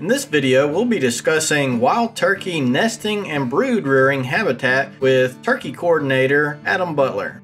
In this video, we'll be discussing wild turkey nesting and brood rearing habitat with turkey coordinator Adam Butler.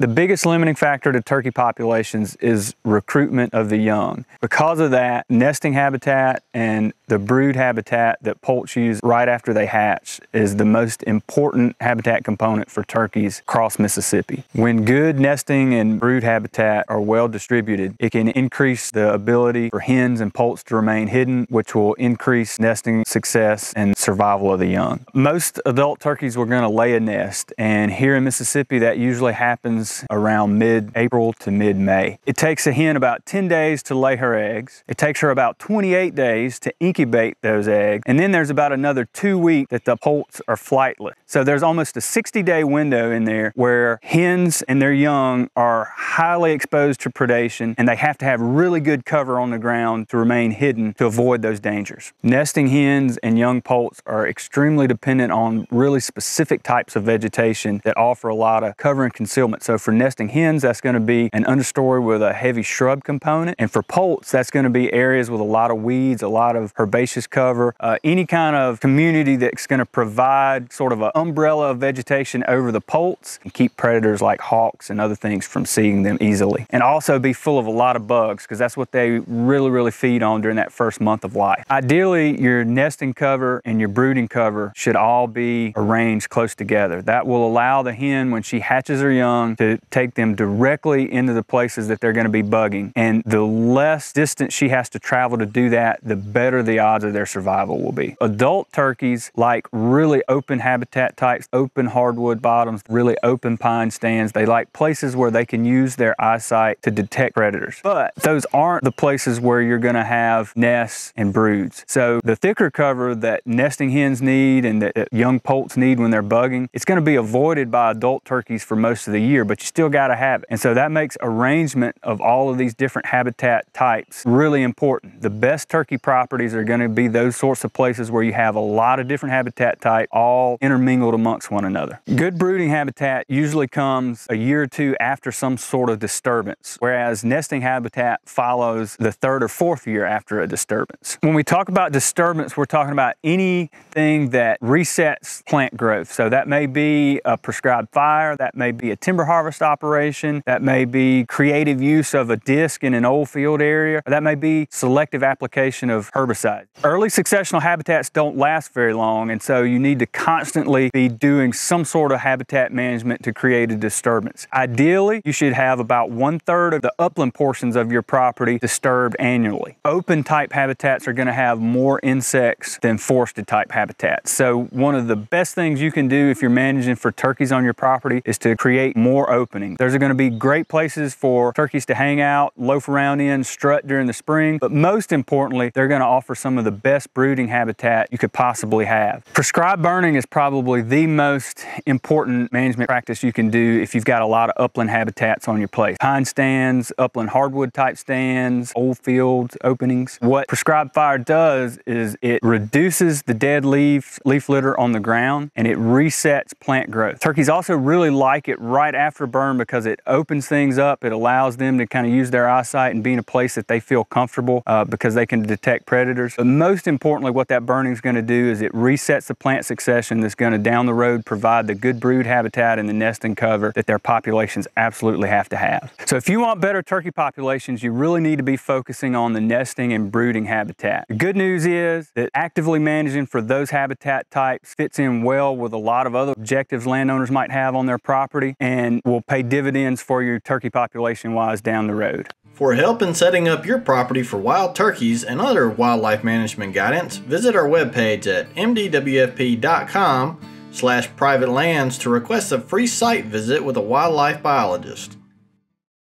The biggest limiting factor to turkey populations is recruitment of the young. Because of that, nesting habitat and the brood habitat that poults use right after they hatch is the most important habitat component for turkeys across Mississippi. When good nesting and brood habitat are well distributed, it can increase the ability for hens and poults to remain hidden, which will increase nesting success and survival of the young. Most adult turkeys were going to lay a nest, and here in Mississippi, that usually happens around mid-April to mid-May. It takes a hen about 10 days to lay her eggs. It takes her about 28 days to incubate those eggs. And then there's about another two weeks that the poults are flightless. So there's almost a 60 day window in there where hens and their young are highly exposed to predation and they have to have really good cover on the ground to remain hidden to avoid those dangers. Nesting hens and young poults are extremely dependent on really specific types of vegetation that offer a lot of cover and concealment. So for nesting hens, that's going to be an understory with a heavy shrub component. And for poults, that's going to be areas with a lot of weeds, a lot of herbaceous cover, uh, any kind of community that's going to provide sort of an umbrella of vegetation over the poults and keep predators like hawks and other things from seeing them easily. And also be full of a lot of bugs because that's what they really, really feed on during that first month of life. Ideally, your nesting cover and your brooding cover should all be arranged close together. That will allow the hen, when she hatches her young, to take them directly into the places that they're going to be bugging. And the less distance she has to travel to do that, the better the odds of their survival will be. Adult turkeys like really open habitat types, open hardwood bottoms, really open pine stands. They like places where they can use their eyesight to detect predators. But those aren't the places where you're going to have nests and broods. So the thicker cover that nesting hens need and that young poults need when they're bugging, it's going to be avoided by adult turkeys for most of the year, but you still got to have it. And so that makes arrangement of all of these different habitat types really important. The best turkey properties are going to be those sorts of places where you have a lot of different habitat type all intermingled amongst one another. Good brooding habitat usually comes a year or two after some sort of disturbance, whereas nesting habitat follows the third or fourth year after a disturbance. When we talk about disturbance, we're talking about anything that resets plant growth. So that may be a prescribed fire, that may be a timber harvest operation, that may be creative use of a disc in an old field area, that may be selective application of herbicides. Early successional habitats don't last very long, and so you need to constantly be doing some sort of habitat management to create a disturbance. Ideally, you should have about one third of the upland portions of your property disturbed annually. Open type habitats are going to have more insects than forested type habitats. So one of the best things you can do if you're managing for turkeys on your property is to create more openings. There's going to be great places for turkeys to hang out, loaf around in, strut during the spring, but most importantly, they're going to offer some of the best brooding habitat you could possibly have. Prescribed burning is probably the most important management practice you can do if you've got a lot of upland habitats on your place. Pine stands, upland hardwood type stands, old fields, openings. What prescribed fire does is it reduces the dead leaf, leaf litter on the ground and it resets plant growth. Turkeys also really like it right after burn because it opens things up. It allows them to kind of use their eyesight and be in a place that they feel comfortable uh, because they can detect predators. But most importantly, what that burning is going to do is it resets the plant succession that's going to down the road provide the good brood habitat and the nesting cover that their populations absolutely have to have. So if you want better turkey populations, you really need to be focusing on the nesting and brooding habitat. The good news is that actively managing for those habitat types fits in well with a lot of other objectives landowners might have on their property and will pay dividends for your turkey population wise down the road. For help in setting up your property for wild turkeys and other wildlife management guidance, visit our webpage at mdwfp.com slash private lands to request a free site visit with a wildlife biologist.